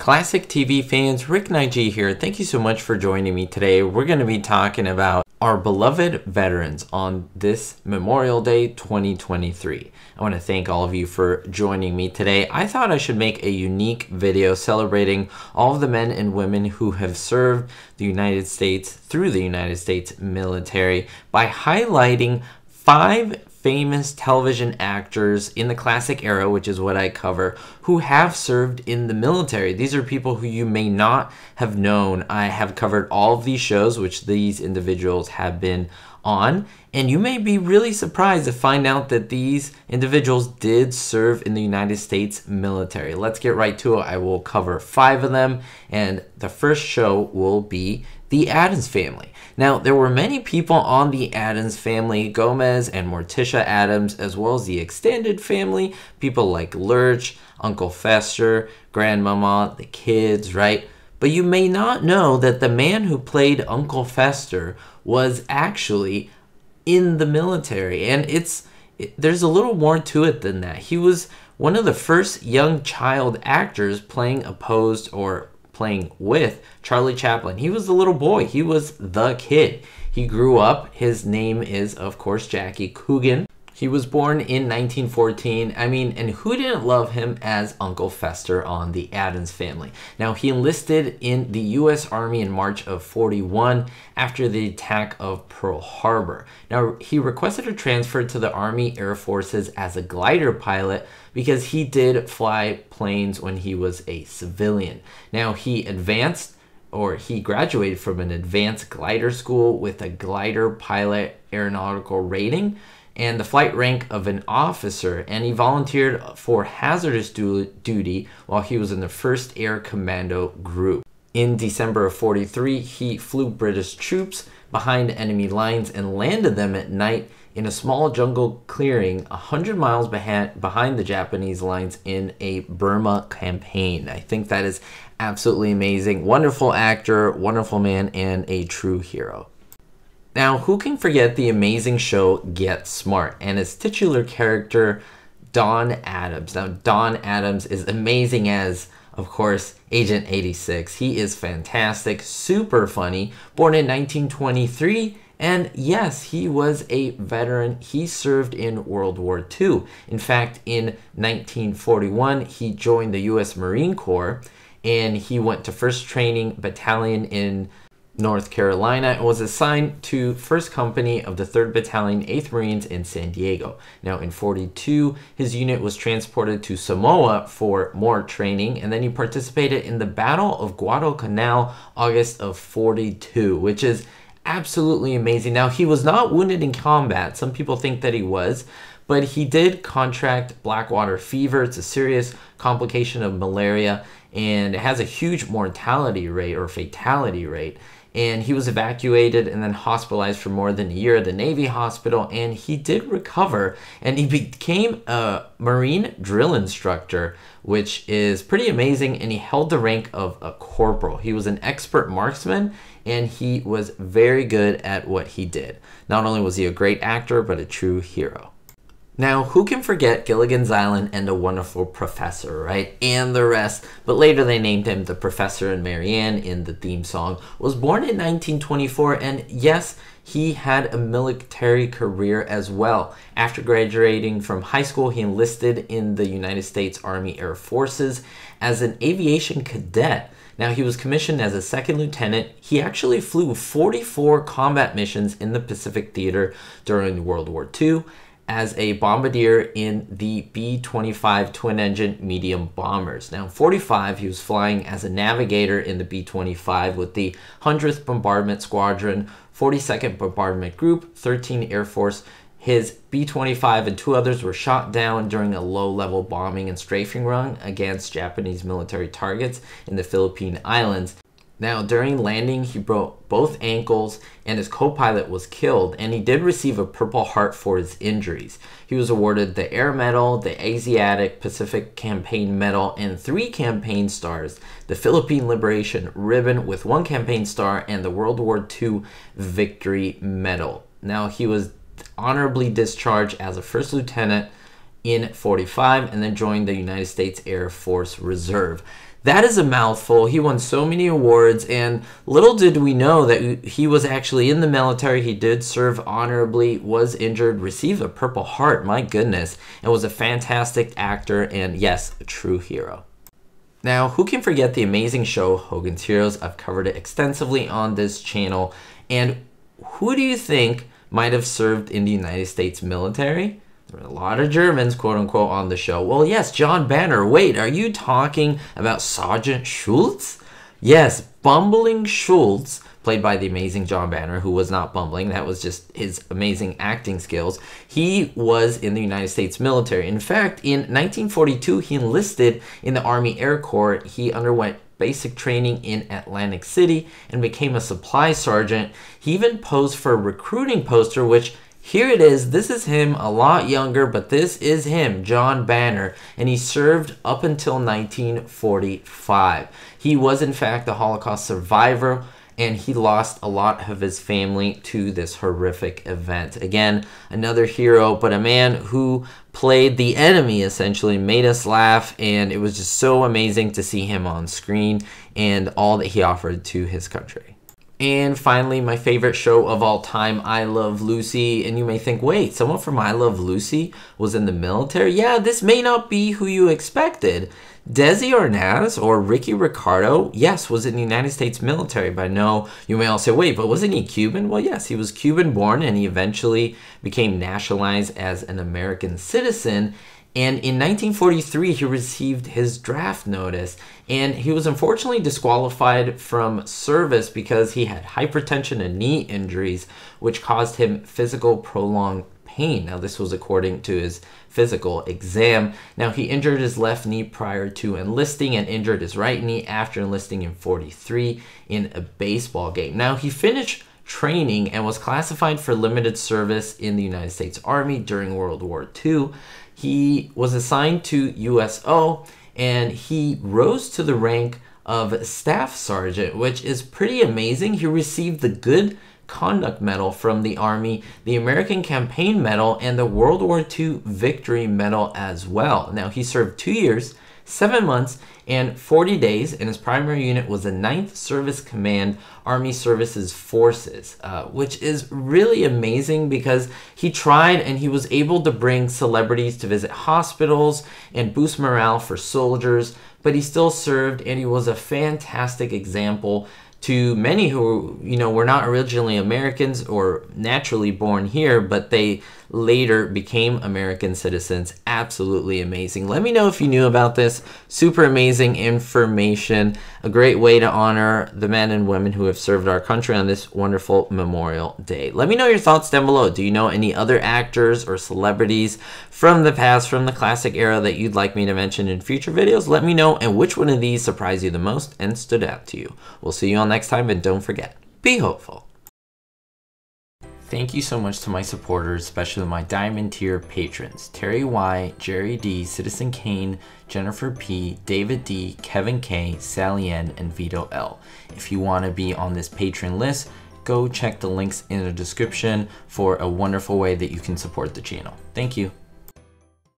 Classic TV fans, Rick Nineg here. Thank you so much for joining me today. We're going to be talking about our beloved veterans on this Memorial Day 2023. I want to thank all of you for joining me today. I thought I should make a unique video celebrating all of the men and women who have served the United States through the United States military by highlighting five famous television actors in the classic era, which is what I cover, who have served in the military. These are people who you may not have known. I have covered all of these shows, which these individuals have been on, and you may be really surprised to find out that these individuals did serve in the United States military. Let's get right to it. I will cover five of them, and the first show will be the Addams family. Now, there were many people on the Addams family, Gomez and Morticia Addams, as well as the extended family, people like Lurch, Uncle Fester, Grandmama, the kids, right? But you may not know that the man who played Uncle Fester was actually in the military. And it's it, there's a little more to it than that. He was one of the first young child actors playing opposed or playing with Charlie Chaplin. He was the little boy, he was the kid. He grew up, his name is, of course, Jackie Coogan. He was born in 1914. I mean, and who didn't love him as Uncle Fester on the Addams family? Now, he enlisted in the U.S. Army in March of 41 after the attack of Pearl Harbor. Now, he requested a transfer to the Army Air Forces as a glider pilot because he did fly planes when he was a civilian. Now, he advanced or he graduated from an advanced glider school with a glider pilot aeronautical rating and the flight rank of an officer, and he volunteered for hazardous du duty while he was in the 1st Air Commando Group. In December of 43, he flew British troops behind enemy lines and landed them at night in a small jungle clearing 100 miles behind the Japanese lines in a Burma campaign. I think that is absolutely amazing. Wonderful actor, wonderful man, and a true hero. Now, who can forget the amazing show Get Smart and its titular character, Don Adams? Now, Don Adams is amazing as, of course, Agent 86. He is fantastic, super funny, born in 1923. And yes, he was a veteran. He served in World War II. In fact, in 1941, he joined the U.S. Marine Corps and he went to 1st Training Battalion in North Carolina and was assigned to 1st Company of the 3rd Battalion, 8th Marines in San Diego. Now, in 42, his unit was transported to Samoa for more training, and then he participated in the Battle of Guadalcanal, August of 42, which is absolutely amazing. Now, he was not wounded in combat. Some people think that he was, but he did contract blackwater fever. It's a serious complication of malaria, and it has a huge mortality rate or fatality rate and he was evacuated and then hospitalized for more than a year at the Navy hospital and he did recover and he became a Marine drill instructor which is pretty amazing and he held the rank of a corporal. He was an expert marksman and he was very good at what he did. Not only was he a great actor but a true hero. Now, who can forget Gilligan's Island and a wonderful professor, right? And the rest, but later they named him the Professor and Mary Ann in the theme song. Was born in 1924, and yes, he had a military career as well. After graduating from high school, he enlisted in the United States Army Air Forces as an aviation cadet. Now, he was commissioned as a second lieutenant. He actually flew 44 combat missions in the Pacific Theater during World War II as a bombardier in the B-25 twin-engine medium bombers. Now, in 45, he was flying as a navigator in the B-25 with the 100th Bombardment Squadron, 42nd Bombardment Group, 13 Air Force. His B-25 and two others were shot down during a low-level bombing and strafing run against Japanese military targets in the Philippine Islands. Now, during landing, he broke both ankles and his co pilot was killed, and he did receive a Purple Heart for his injuries. He was awarded the Air Medal, the Asiatic Pacific Campaign Medal, and three campaign stars the Philippine Liberation Ribbon with one campaign star, and the World War II Victory Medal. Now, he was honorably discharged as a first lieutenant in 45 and then joined the United States Air Force Reserve. That is a mouthful. He won so many awards, and little did we know that he was actually in the military. He did serve honorably, was injured, received a Purple Heart, my goodness, and was a fantastic actor and, yes, a true hero. Now, who can forget the amazing show Hogan's Heroes? I've covered it extensively on this channel. And who do you think might have served in the United States military? There a lot of Germans, quote unquote, on the show. Well, yes, John Banner. Wait, are you talking about Sergeant Schultz? Yes, Bumbling Schultz, played by the amazing John Banner, who was not bumbling. That was just his amazing acting skills. He was in the United States military. In fact, in 1942, he enlisted in the Army Air Corps. He underwent basic training in Atlantic City and became a supply sergeant. He even posed for a recruiting poster, which here it is. This is him, a lot younger, but this is him, John Banner, and he served up until 1945. He was, in fact, a Holocaust survivor, and he lost a lot of his family to this horrific event. Again, another hero, but a man who played the enemy essentially, made us laugh, and it was just so amazing to see him on screen and all that he offered to his country. And finally, my favorite show of all time, I Love Lucy. And you may think, wait, someone from I Love Lucy was in the military? Yeah, this may not be who you expected. Desi Arnaz or Ricky Ricardo, yes, was in the United States military. But no, you may all say, wait, but wasn't he Cuban? Well, yes, he was Cuban born and he eventually became nationalized as an American citizen. And in 1943, he received his draft notice, and he was unfortunately disqualified from service because he had hypertension and knee injuries, which caused him physical prolonged pain. Now, this was according to his physical exam. Now, he injured his left knee prior to enlisting and injured his right knee after enlisting in 43 in a baseball game. Now, he finished training and was classified for limited service in the United States Army during World War II. He was assigned to USO and he rose to the rank of staff sergeant, which is pretty amazing. He received the Good Conduct Medal from the Army, the American Campaign Medal, and the World War II Victory Medal as well. Now, he served two years, seven months, and 40 days, and his primary unit was the 9th Service Command Army Services Forces, uh, which is really amazing because he tried and he was able to bring celebrities to visit hospitals and boost morale for soldiers, but he still served and he was a fantastic example to many who you know were not originally Americans or naturally born here, but they later became American citizens. Absolutely amazing. Let me know if you knew about this. Super amazing information. A great way to honor the men and women who have served our country on this wonderful Memorial Day. Let me know your thoughts down below. Do you know any other actors or celebrities from the past, from the classic era that you'd like me to mention in future videos? Let me know and which one of these surprised you the most and stood out to you. We'll see you on next time and don't forget, be hopeful. Thank you so much to my supporters, especially my Diamond tier patrons Terry Y, Jerry D, Citizen Kane, Jennifer P, David D, Kevin K, Sally N, and Vito L. If you want to be on this patron list, go check the links in the description for a wonderful way that you can support the channel. Thank you.